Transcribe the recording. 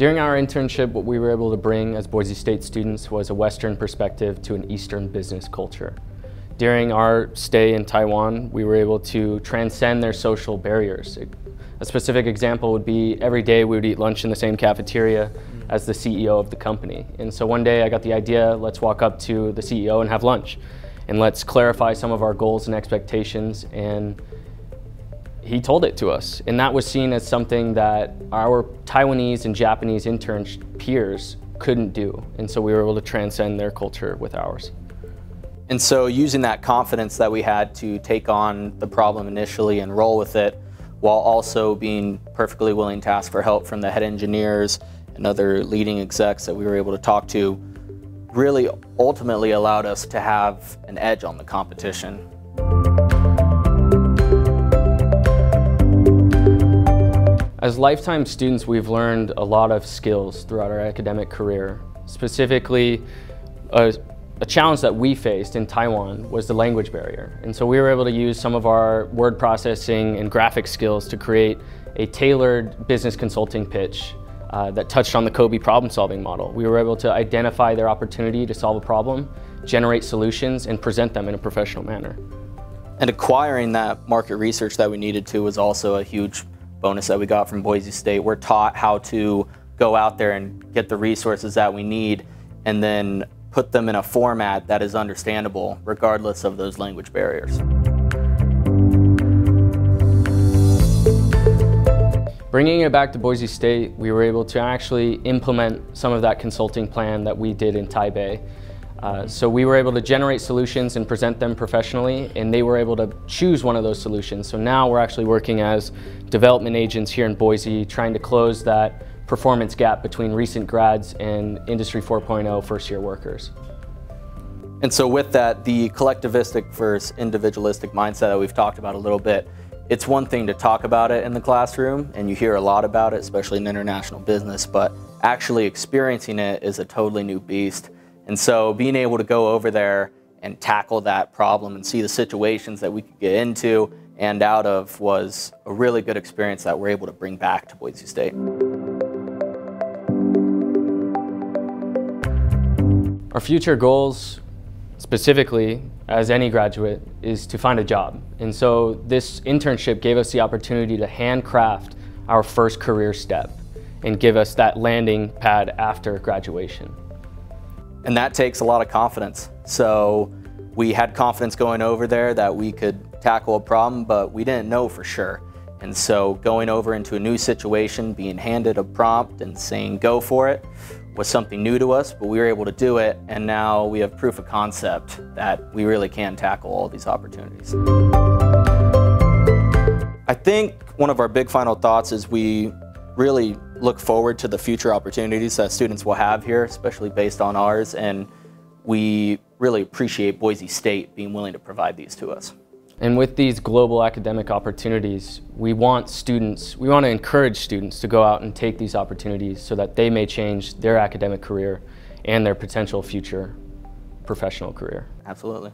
During our internship, what we were able to bring as Boise State students was a Western perspective to an Eastern business culture. During our stay in Taiwan, we were able to transcend their social barriers. A specific example would be every day we would eat lunch in the same cafeteria as the CEO of the company. And so one day I got the idea, let's walk up to the CEO and have lunch. And let's clarify some of our goals and expectations. And he told it to us. And that was seen as something that our Taiwanese and Japanese intern peers couldn't do. And so we were able to transcend their culture with ours. And so using that confidence that we had to take on the problem initially and roll with it, while also being perfectly willing to ask for help from the head engineers and other leading execs that we were able to talk to, really ultimately allowed us to have an edge on the competition. As lifetime students, we've learned a lot of skills throughout our academic career. Specifically, a a challenge that we faced in Taiwan was the language barrier. And so we were able to use some of our word processing and graphic skills to create a tailored business consulting pitch uh, that touched on the COBE problem solving model. We were able to identify their opportunity to solve a problem, generate solutions, and present them in a professional manner. And acquiring that market research that we needed to was also a huge bonus that we got from Boise State. We're taught how to go out there and get the resources that we need and then put them in a format that is understandable regardless of those language barriers. Bringing it back to Boise State, we were able to actually implement some of that consulting plan that we did in Taipei. Uh, so we were able to generate solutions and present them professionally, and they were able to choose one of those solutions. So now we're actually working as development agents here in Boise, trying to close that performance gap between recent grads and Industry 4.0 first year workers. And so with that, the collectivistic versus individualistic mindset that we've talked about a little bit, it's one thing to talk about it in the classroom, and you hear a lot about it, especially in international business, but actually experiencing it is a totally new beast. And so being able to go over there and tackle that problem and see the situations that we could get into and out of was a really good experience that we're able to bring back to Boise State. Our future goals, specifically as any graduate, is to find a job. And so this internship gave us the opportunity to handcraft our first career step and give us that landing pad after graduation. And that takes a lot of confidence. So we had confidence going over there that we could tackle a problem, but we didn't know for sure. And so going over into a new situation, being handed a prompt and saying go for it was something new to us, but we were able to do it, and now we have proof of concept that we really can tackle all these opportunities. I think one of our big final thoughts is we really look forward to the future opportunities that students will have here, especially based on ours, and we really appreciate Boise State being willing to provide these to us. And with these global academic opportunities, we want students, we want to encourage students to go out and take these opportunities so that they may change their academic career and their potential future professional career. Absolutely.